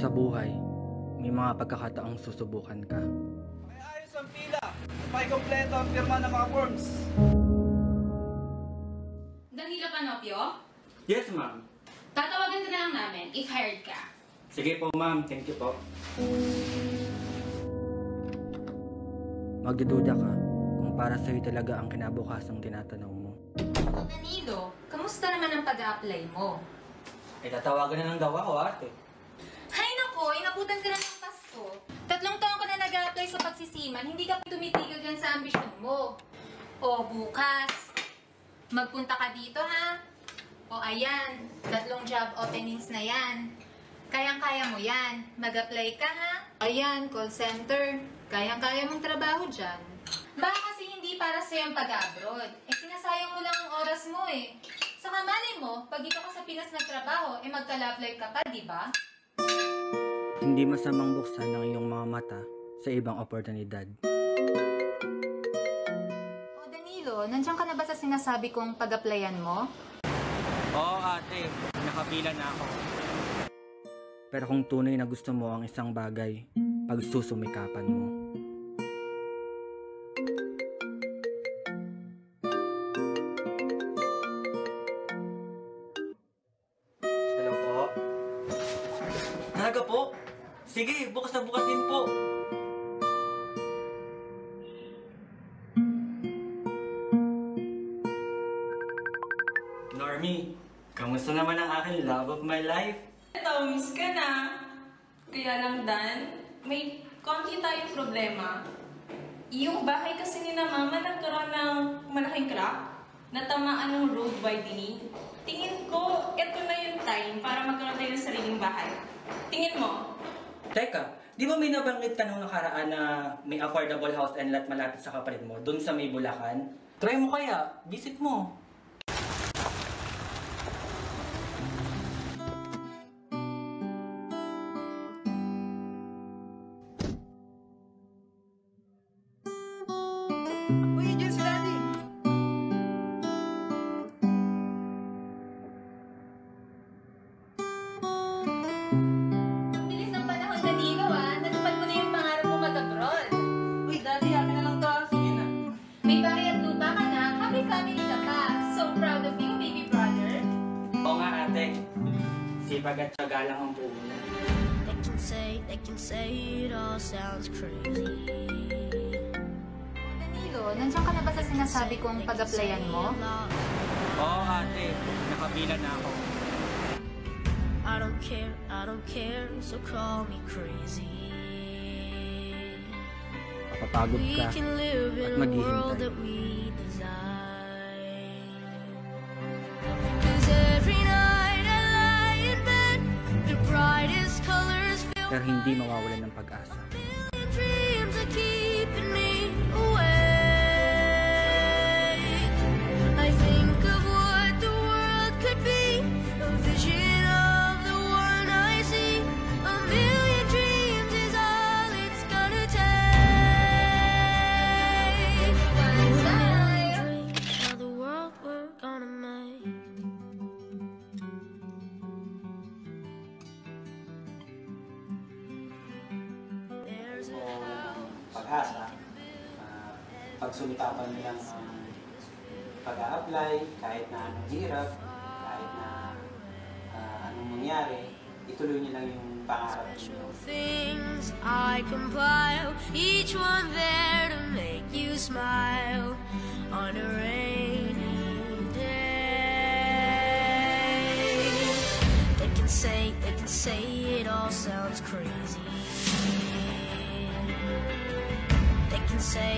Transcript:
Sa buhay, may mga pagkakataong susubukan ka. May ayos ang pila. Pakikompleto ang pirma ng mga forms. Danilo Panopio, Yes, ma'am. tatawagan ka na lang namin if hired ka. Sige po, ma'am. Thank you po. Magdududa ka kung para sa'yo talaga ang kinabukasang tinatanaw mo. Danilo, kamusta naman ang pag-a-apply mo? Eh, tatawagan na lang daw ako, ate. Inabutan ka na ng Pasko. Tatlong taon ka na nag-a-apply sa pagsisiman, hindi ka tumitigil dyan sa ambisyon mo. O bukas, magpunta ka dito ha. O ayan, tatlong job openings na yan. Kayang-kaya mo yan. Mag-apply ka ha. Ayan, call center. Kayang-kaya mong trabaho dyan. Baka kasi hindi para sa'yo ang pag-abroad. Eh, sinasayang mo lang ang oras mo eh. Saka malay mo, pag dito ka sa Pinas nagtrabaho, eh magka-apply ka pa, di ba? Hindi masamang buksan ng iyong mga mata sa ibang oportunidad. O Danilo, nandiyan ka na ba sa sinasabi kong pag-applyan mo? Oo, ate. Nakapila na ako. Pero kung tunay na gusto mo ang isang bagay, pagsusumikapan mo. Hello po. Talaga po? Sige, bukas na bukas din po. Normie, kamusta naman ang aking love of my life? Ito, miss ka na. Kaya lang, Dan, may konti tayong problema. Yung bahay kasi ni na mama nagkaroon ng malaking crack, natamaan ng road widening. Tingin ko, ito na yung time para magkaroon tayo ng sariling bahay. Tingin mo? Teka, di ba may nabanggit ka nung nakaraan na may affordable house and lot malapit sa kapatid mo, dun sa may Bulacan? Try mo kaya, visit mo. Sipag at syaga lang ang puhunan. They can say, they can say it all sounds crazy. Danilo, nandiyan ka na ba sa sinasabi kong pag-applyan mo? Oo ate, nakapila na ako. I don't care, I don't care, so call me crazy. Papapagod We ka at maghihintay. Pero hindi mawawalan ng pag-asa. House. pag-asa, uh, pagsumikapan nilang ang pag-a-apply, kahit na anong hirap, kahit na ah, anong mangyari, ituloy niyo lang yung pangarap niyo. things I compile, each one there to make you smile on a rainy day. They can say, they can say it all sounds crazy. Can say